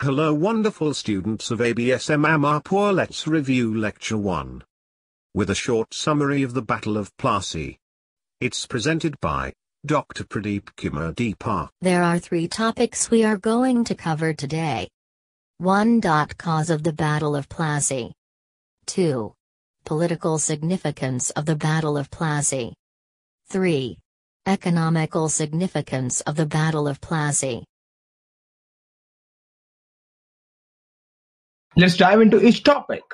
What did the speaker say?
Hello wonderful students of ABSM Amarpur let's review lecture 1. With a short summary of the Battle of Plassey. It's presented by Dr. Pradeep Kumar Deepa. There are three topics we are going to cover today. 1. Cause of the Battle of Plassey. 2. Political significance of the Battle of Plassey. 3. Economical significance of the Battle of Plassey. Let's dive into each topic.